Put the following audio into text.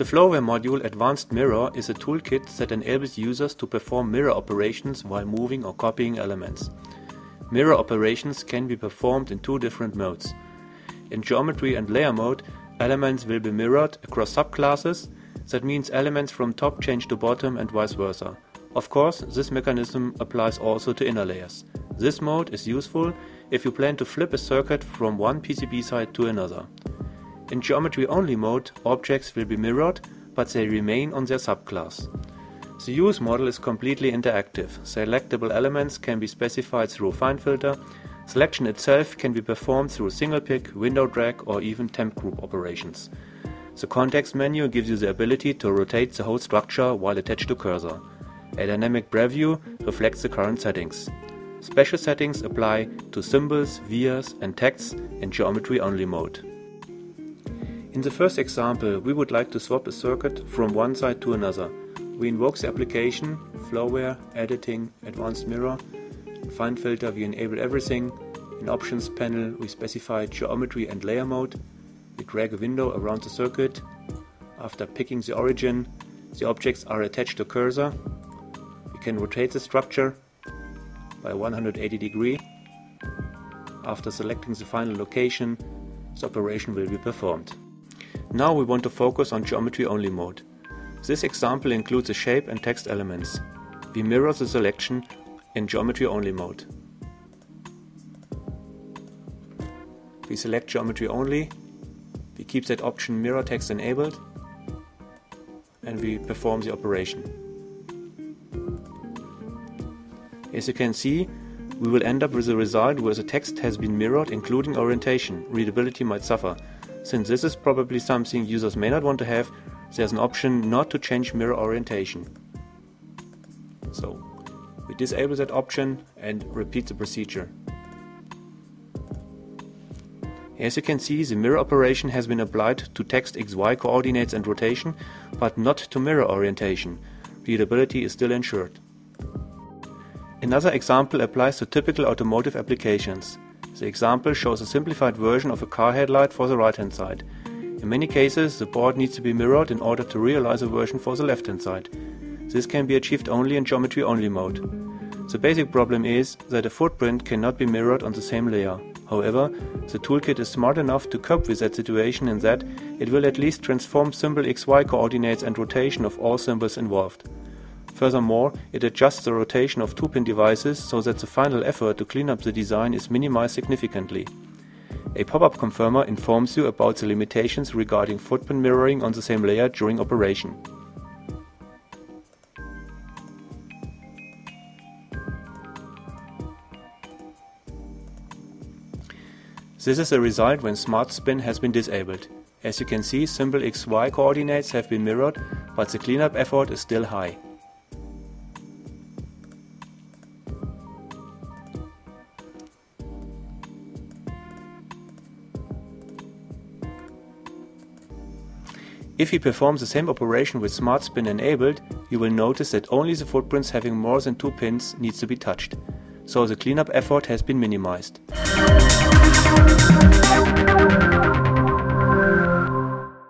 The FloWare module Advanced Mirror is a toolkit that enables users to perform mirror operations while moving or copying elements. Mirror operations can be performed in two different modes. In geometry and layer mode, elements will be mirrored across subclasses, that means elements from top change to bottom and vice versa. Of course, this mechanism applies also to inner layers. This mode is useful if you plan to flip a circuit from one PCB side to another. In geometry only mode, objects will be mirrored, but they remain on their subclass. The use model is completely interactive. Selectable elements can be specified through find filter. Selection itself can be performed through single pick, window drag or even temp group operations. The context menu gives you the ability to rotate the whole structure while attached to cursor. A dynamic preview reflects the current settings. Special settings apply to symbols, vias and texts in geometry only mode. In the first example, we would like to swap a circuit from one side to another. We invoke the application, FloWare, Editing, Advanced Mirror. In Find Filter we enable everything. In Options panel we specify Geometry and Layer mode. We drag a window around the circuit. After picking the origin, the objects are attached to cursor. We can rotate the structure by 180 degree. After selecting the final location, the operation will be performed. Now we want to focus on geometry only mode. This example includes the shape and text elements. We mirror the selection in geometry only mode. We select geometry only, we keep that option mirror text enabled and we perform the operation. As you can see, we will end up with a result where the text has been mirrored including orientation. Readability might suffer. Since this is probably something users may not want to have, there's an option not to change mirror orientation. So, we disable that option and repeat the procedure. As you can see, the mirror operation has been applied to text XY coordinates and rotation, but not to mirror orientation. Readability is still ensured. Another example applies to typical automotive applications. The example shows a simplified version of a car headlight for the right hand side. In many cases, the board needs to be mirrored in order to realize a version for the left hand side. This can be achieved only in geometry only mode. The basic problem is that a footprint cannot be mirrored on the same layer. However, the toolkit is smart enough to cope with that situation in that it will at least transform symbol XY coordinates and rotation of all symbols involved. Furthermore, it adjusts the rotation of 2-pin devices so that the final effort to clean up the design is minimized significantly. A pop-up confirmer informs you about the limitations regarding footprint mirroring on the same layer during operation. This is the result when Smart Spin has been disabled. As you can see, symbol XY coordinates have been mirrored, but the cleanup effort is still high. If you perform the same operation with Smart Spin enabled, you will notice that only the footprints having more than two pins needs to be touched, so the cleanup effort has been minimized.